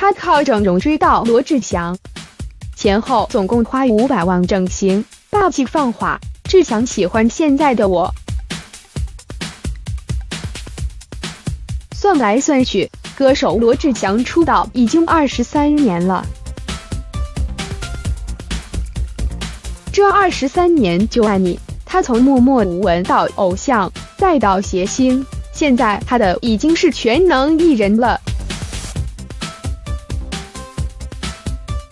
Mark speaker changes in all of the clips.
Speaker 1: 他靠整容追到罗志祥，前后总共花五百万整形，霸气放话志祥喜欢现在的我。算来算去，歌手罗志祥出道已经二十三年了。这二十三年就爱你，他从默默无闻到偶像，再到谐星，现在他的已经是全能艺人了。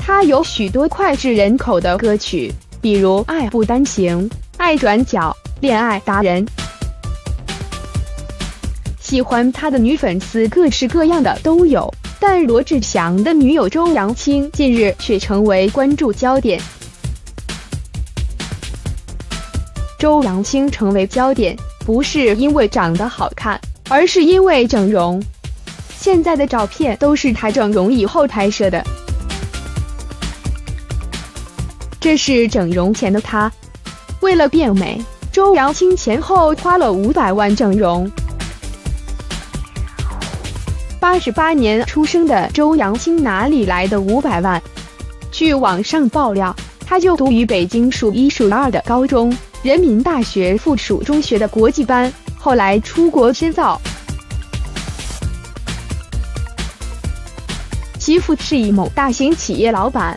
Speaker 1: 他有许多脍炙人口的歌曲，比如《爱不单行》《爱转角》《恋爱达人》。喜欢他的女粉丝各式各样的都有，但罗志祥的女友周扬青近日却成为关注焦点。周扬青成为焦点，不是因为长得好看，而是因为整容。现在的照片都是她整容以后拍摄的，这是整容前的她。为了变美，周扬青前后花了五百万整容。八十八年出生的周扬青哪里来的五百万？据网上爆料，他就读于北京数一数二的高中——人民大学附属中学的国际班，后来出国深造。其父是一某大型企业老板。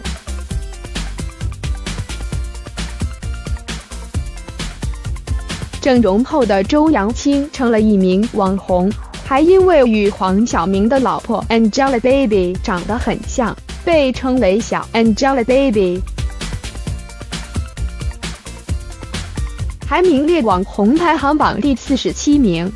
Speaker 1: 整容后的周扬青成了一名网红。还因为与黄晓明的老婆 Angelababy 长得很像，被称为小 Angelababy，还名列网红排行榜第四十七名。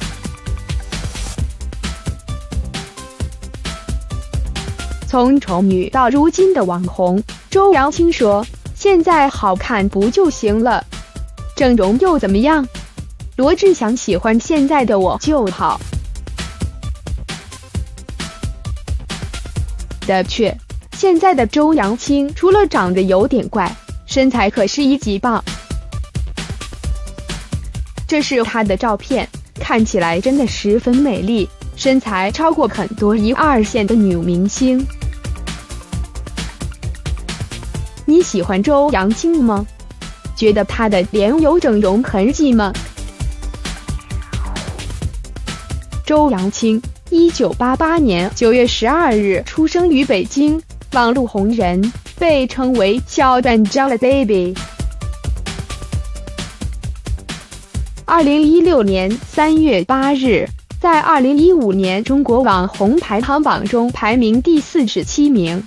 Speaker 1: 从丑女到如今的网红，周扬青说：“现在好看不就行了？整容又怎么样？罗志祥喜欢现在的我就好。”的确，现在的周扬青除了长得有点怪，身材可是一级棒。这是她的照片，看起来真的十分美丽，身材超过很多一二线的女明星。你喜欢周扬青吗？觉得她的脸有整容痕迹吗？周扬青。一九八八年九月十二日出生于北京，网络红人，被称为小 Angelababy。二零一六年三月八日，在二零一五年中国网红排行榜中排名第四十七名。